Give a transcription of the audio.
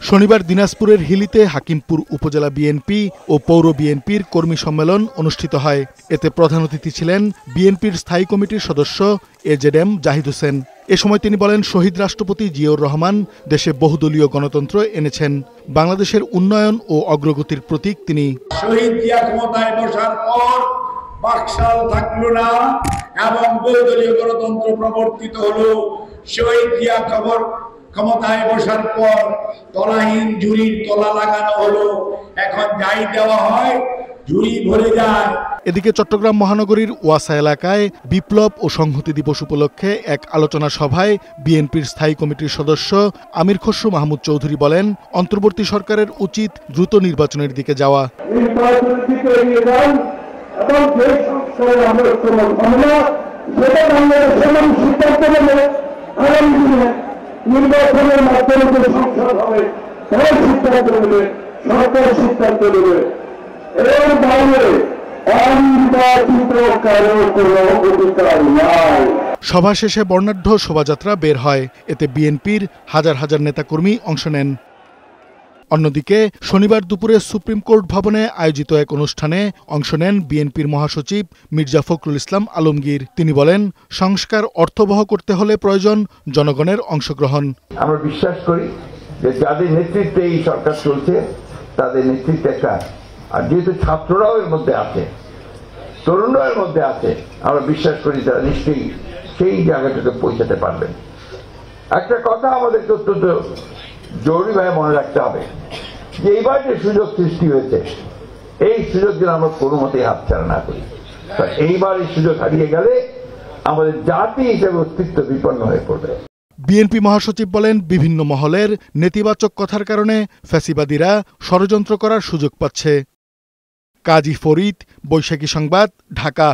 শনিবার দিনাজপুরের হিলিতে হাকিমপুর উপজেলা বিএনপি ও পৌর বিএনপির কর্মী সম্মেলন অনুষ্ঠিত হয়। এতে প্রধান অতিথি ছিলেন বিএনপির স্থায়ী কমিটির সদস্য এজেডএম জাহিদ হোসেন। এ সময় তিনি বলেন শহীদ রাষ্ট্রপতি জিয়াউর রহমান দেশে বহুদলীয় গণতন্ত্র এনেছেন। বাংলাদেশের উন্নয়ন ও অগ্রগতির প্রতীক তিনি। শহীদ জিয়া ক্ষমতায় বসার পর বাকশাল থাকল না এবং বহুদলীয় গণতন্ত্র প্রবর্তিত হলো। শহীদ জিয়া খবর ক্ষমতায় বসার পর তলাহীন ঝুড়ির তলা লাগানো হলো। এখন যাই দেওয়া হয় ঝুড়ি ভরে যায়। এদিকে চট্টগ্রাম মহানগরীর ওয়াসা এলাকায় বিপ্লব ও সংহতি দিবস উপলক্ষে এক আলোচনা সভায় বিএনপির স্থায়ী কমিটির সদস্য আমির খসরু মাহমুদ চৌধুরী বলেন অন্তর্বর্তী সরকারের উচিত দ্রুত নির্বাচনের দিকে যাওয়া। এবং নির্বাচনের মাধ্যমে যে সংসার হবে তারাই সিদ্ধান্ত নেবে, সরকার সিদ্ধান্ত নেবে। এর বাইরে অনির্বাচিত কারও কোনো অধিকার নাই। সভা শেষে বর্ণাঢ্য শোভাযাত্রা বের হয়। এতে বিএনপির হাজার হাজার নেতাকর্মী অংশ নেন। অন্যদিকে, শনিবার দুপুরে সুপ্রিম কোর্ট ভবনে আয়োজিত এক অনুষ্ঠানে অংশ নেন বিএনপির মহাসচিব মির্জা ফখরুল ইসলাম আলমগীর। তিনি বলেন, সংস্কার অর্থবহ করতে হলে প্রয়োজন জনগণের অংশগ্রহণ। আমরা বিশ্বাস করি যে যাদের নেতৃত্বে এই সরকার চলছে, তাদের নেতৃত্বে একটা, আর যেহেতু ছাত্ররাও এর মধ্যে আছে, তরুণরাও এর মধ্যে আছে, আমরা বিশ্বাস করি তারা নিশ্চয়ই সেই জায়গাটাতে পৌঁছাতে পারবেন। একটা কথা আমাদেরকে অত্যন্ত জরুরিভাবে মনে রাখতে হবে যে এইবার যে সুযোগ সৃষ্টি হয়েছে, এই সুযোগ যেন আমরা কোনো মতেই হাতছাড়া না করি। এইবার এই সুযোগ হারিয়ে গেলে আমাদের জাতি হিসেবে অস্তিত্ব বিপন্ন হয়ে পড়বে। বিএনপি মহাসচিব বলেন, বিভিন্ন মহলের নেতিবাচক কথার কারণে ফ্যাসিবাদীরা ষড়যন্ত্র করার সুযোগ পাচ্ছে। কাজী ফরিদ, বৈশাখী সংবাদ, ঢাকা।